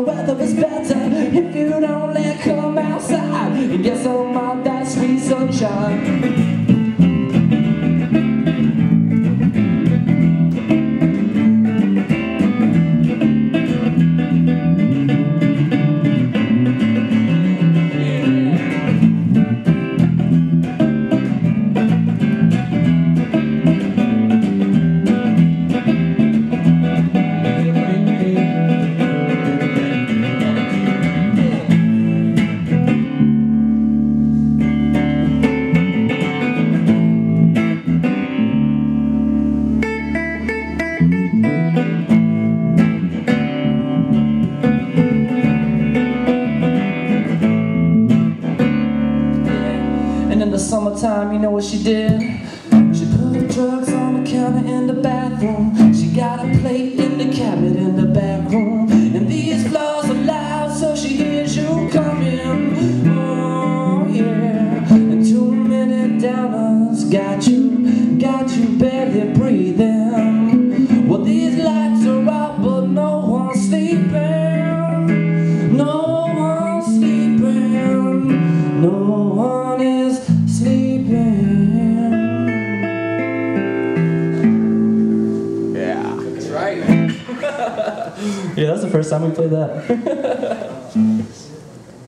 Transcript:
The weather is better if you don't let come outside. And get some of oh that sweet sunshine. What she did. She put her drugs on the counter in the bathroom. She got a plate in the cabinet in the back room. And these floors are loud, so she hears you coming. Oh yeah. And two minute downers got you, got you barely breathing. Well, these lights are out, but no one's sleeping. No one's sleeping. No Yeah, that's the first time we played that.